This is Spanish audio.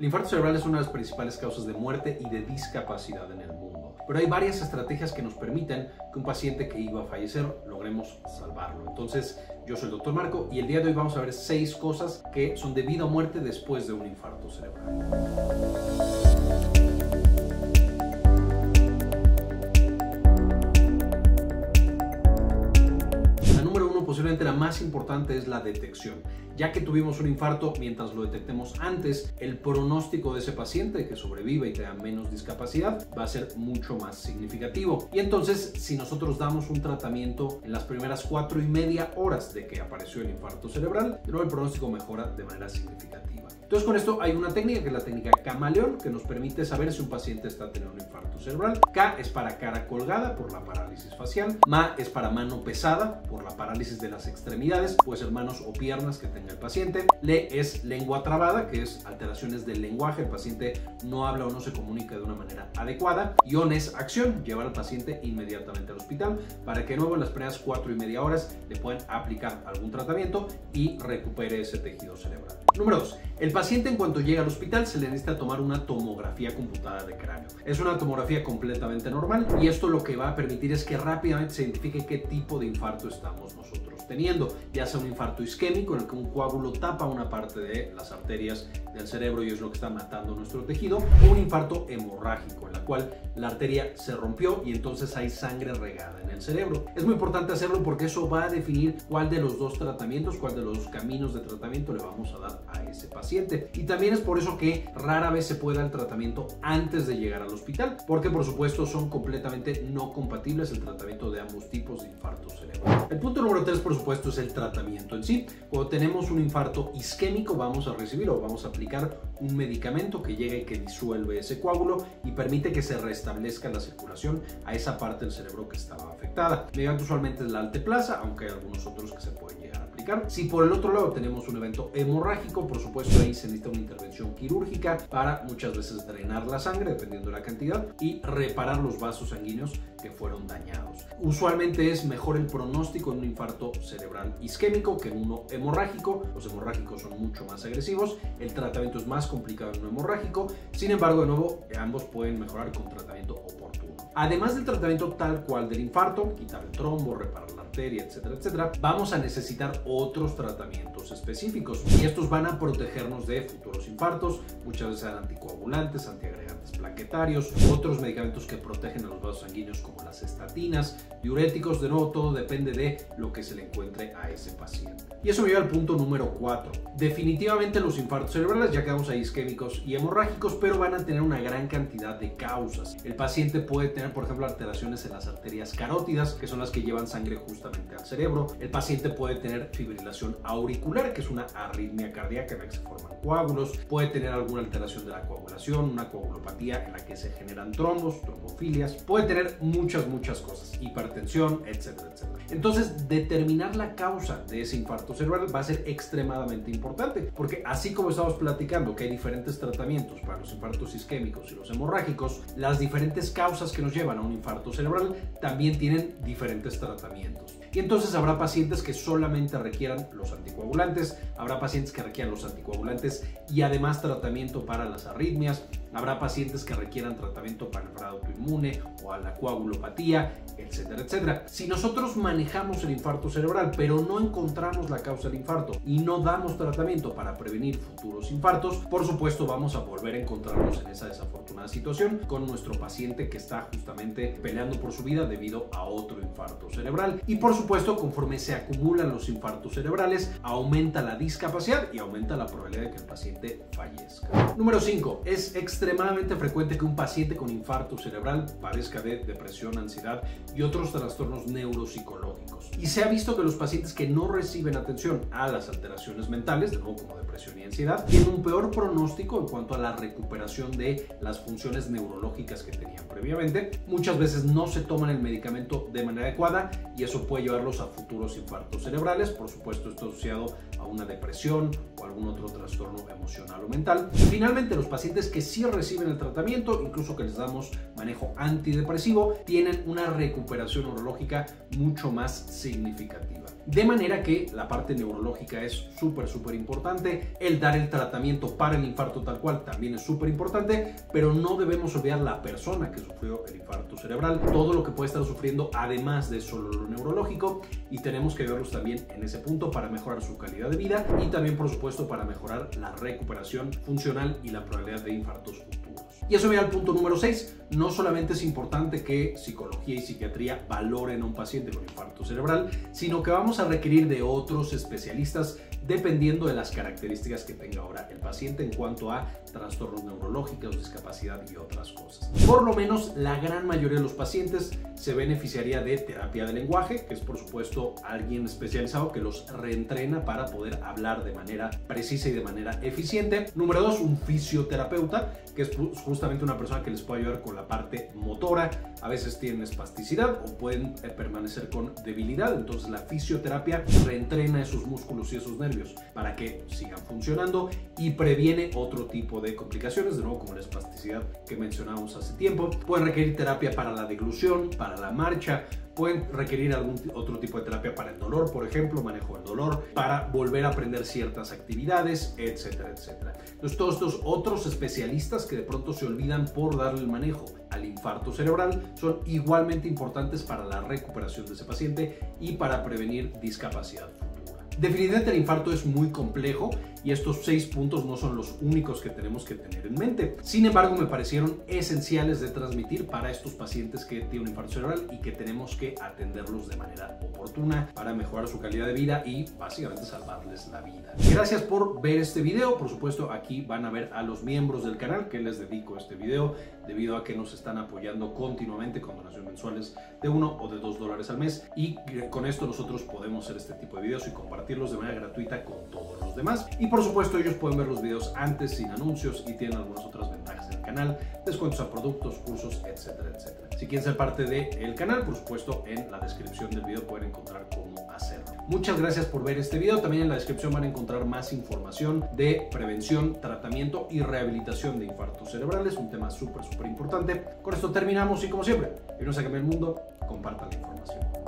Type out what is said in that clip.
El infarto cerebral es una de las principales causas de muerte y de discapacidad en el mundo. Pero hay varias estrategias que nos permiten que un paciente que iba a fallecer logremos salvarlo. Entonces, yo soy el doctor Marco y el día de hoy vamos a ver seis cosas que son de vida muerte después de un infarto cerebral. Posiblemente la más importante es la detección. Ya que tuvimos un infarto, mientras lo detectemos antes, el pronóstico de ese paciente que sobrevive y tenga menos discapacidad va a ser mucho más significativo. Y entonces, si nosotros damos un tratamiento en las primeras cuatro y media horas de que apareció el infarto cerebral, luego el pronóstico mejora de manera significativa. Entonces con esto hay una técnica que es la técnica camaleón que nos permite saber si un paciente está teniendo un infarto cerebral. K es para cara colgada por la parálisis facial. Ma es para mano pesada por la parálisis de las extremidades, puede ser manos o piernas que tenga el paciente. Le es lengua trabada, que es alteraciones del lenguaje, el paciente no habla o no se comunica de una manera adecuada. Y on es acción, llevar al paciente inmediatamente al hospital para que luego en las primeras cuatro y media horas le puedan aplicar algún tratamiento y recupere ese tejido cerebral. Número 2. El paciente en cuanto llega al hospital se le necesita tomar una tomografía computada de cráneo. Es una tomografía completamente normal y esto lo que va a permitir es que rápidamente se identifique qué tipo de infarto estamos nosotros teniendo, ya sea un infarto isquémico en el que un coágulo tapa una parte de las arterias del cerebro y es lo que está matando nuestro tejido, o un infarto hemorrágico en la cual la arteria se rompió y entonces hay sangre regada en cerebro. Es muy importante hacerlo porque eso va a definir cuál de los dos tratamientos, cuál de los caminos de tratamiento le vamos a dar a ese paciente. Y también es por eso que rara vez se puede dar el tratamiento antes de llegar al hospital, porque por supuesto son completamente no compatibles el tratamiento de ambos tipos de infarto cerebral. El punto número 3 por supuesto es el tratamiento en sí. Cuando tenemos un infarto isquémico vamos a recibir o vamos a aplicar un medicamento que llegue y que disuelve ese coágulo y permite que se restablezca la circulación a esa parte del cerebro que estaba afectada. Mediante usualmente es la alteplaza, aunque hay algunos otros que se pueden llegar a aplicar. Si por el otro lado tenemos un evento hemorrágico, por supuesto ahí se necesita una intervención quirúrgica para muchas veces drenar la sangre, dependiendo de la cantidad, y reparar los vasos sanguíneos que fueron dañados. Usualmente es mejor el pronóstico en un infarto cerebral isquémico que en uno hemorrágico. Los hemorrágicos son mucho más agresivos, el tratamiento es más complicado en un hemorrágico, sin embargo, de nuevo, ambos pueden mejorar con tratamiento. Además del tratamiento tal cual del infarto, quitar el trombo, reparar la arteria, etcétera, etcétera, vamos a necesitar otros tratamientos específicos. Y estos van a protegernos de futuros infartos, muchas veces anticoagulantes, antiagregantes plaquetarios, otros medicamentos que protegen a los vasos sanguíneos como las estatinas, diuréticos, de nuevo todo depende de lo que se le encuentre a ese paciente. Y eso me lleva al punto número 4. Definitivamente los infartos cerebrales, ya quedamos ahí isquémicos y hemorrágicos, pero van a tener una gran cantidad de causas. El paciente puede tener, por ejemplo, alteraciones en las arterias carótidas, que son las que llevan sangre justamente al cerebro. El paciente puede tener fibrilación auricular, que es una arritmia cardíaca en la que se forman coágulos. Puede tener alguna alteración de la coagulación, una coagulopatía en la que se generan trombos, trombofilias. Puede tener muchas, muchas cosas, hipertensión, etcétera, etcétera. Entonces, determinar la causa de ese infarto cerebral va a ser extremadamente importante, porque así como estamos platicando que hay diferentes tratamientos para los infartos isquémicos y los hemorrágicos, las diferentes causas que nos llevan a un infarto cerebral también tienen diferentes tratamientos. Y entonces habrá pacientes que solamente requieran los anticoagulantes, habrá pacientes que requieran los anticoagulantes y además tratamiento para las arritmias, habrá pacientes que requieran tratamiento para el autoinmune a la coagulopatía, etcétera, etcétera. Si nosotros manejamos el infarto cerebral, pero no encontramos la causa del infarto y no damos tratamiento para prevenir futuros infartos, por supuesto vamos a volver a encontrarnos en esa desafortunada situación con nuestro paciente que está justamente peleando por su vida debido a otro infarto cerebral. Y por supuesto, conforme se acumulan los infartos cerebrales, aumenta la discapacidad y aumenta la probabilidad de que el paciente fallezca. Número 5. Es extremadamente frecuente que un paciente con infarto cerebral padezca de depresión, ansiedad y otros trastornos neuropsicológicos. Y se ha visto que los pacientes que no reciben atención a las alteraciones mentales, de nuevo como depresión y ansiedad, tienen un peor pronóstico en cuanto a la recuperación de las funciones neurológicas que tenían previamente. Muchas veces no se toman el medicamento de manera adecuada y eso puede llevarlos a futuros infartos cerebrales. Por supuesto, esto asociado a una depresión o algún otro trastorno emocional o mental. finalmente, los pacientes que sí reciben el tratamiento, incluso que les damos manejo antidepresivo, tienen una recuperación neurológica mucho más significativa. De manera que la parte neurológica es súper, súper importante. El dar el tratamiento para el infarto tal cual también es súper importante, pero no debemos olvidar la persona que sufrió el infarto cerebral, todo lo que puede estar sufriendo además de solo lo neurológico y tenemos que verlos también en ese punto para mejorar su calidad de vida y también por supuesto para mejorar la recuperación funcional y la probabilidad de infartos. Y eso viene al punto número 6. No solamente es importante que psicología y psiquiatría valoren a un paciente con infarto cerebral, sino que vamos a requerir de otros especialistas dependiendo de las características que tenga ahora el paciente en cuanto a trastornos neurológicos, discapacidad y otras cosas. Por lo menos la gran mayoría de los pacientes se beneficiaría de terapia de lenguaje, que es por supuesto alguien especializado que los reentrena para poder hablar de manera precisa y de manera eficiente. Número dos, un fisioterapeuta, que es justamente una persona que les puede ayudar con la parte motora. A veces tienen espasticidad o pueden eh, permanecer con debilidad, entonces la fisioterapia reentrena esos músculos y esos nervios para que sigan funcionando y previene otro tipo de complicaciones, de nuevo como la espasticidad que mencionábamos hace tiempo. Pueden requerir terapia para la deglución, para la marcha, pueden requerir algún otro tipo de terapia para el dolor, por ejemplo, manejo del dolor, para volver a aprender ciertas actividades, etcétera, etcétera. Entonces, todos estos otros especialistas que de pronto se olvidan por darle el manejo al infarto cerebral son igualmente importantes para la recuperación de ese paciente y para prevenir discapacidad Definitivamente el infarto es muy complejo y estos seis puntos no son los únicos que tenemos que tener en mente. Sin embargo, me parecieron esenciales de transmitir para estos pacientes que tienen un infarto cerebral y que tenemos que atenderlos de manera oportuna para mejorar su calidad de vida y básicamente salvarles la vida. Gracias por ver este video. Por supuesto, aquí van a ver a los miembros del canal que les dedico este video debido a que nos están apoyando continuamente con donaciones mensuales de uno o de dos dólares al mes y con esto nosotros podemos hacer este tipo de videos y compartirlos de manera gratuita con todos los demás y por supuesto ellos pueden ver los videos antes sin anuncios y tienen algunas otras ventajas del canal, descuentos a productos, cursos, etcétera, etcétera. Si quieren ser parte del canal, por supuesto en la descripción del video pueden encontrar cómo hacerlo. Muchas gracias por ver este video, también en la descripción van a encontrar más información de prevención, tratamiento y rehabilitación de infartos cerebrales, un tema súper súper importante. Con esto terminamos y como siempre, y no se cambie el mundo, compartan la información.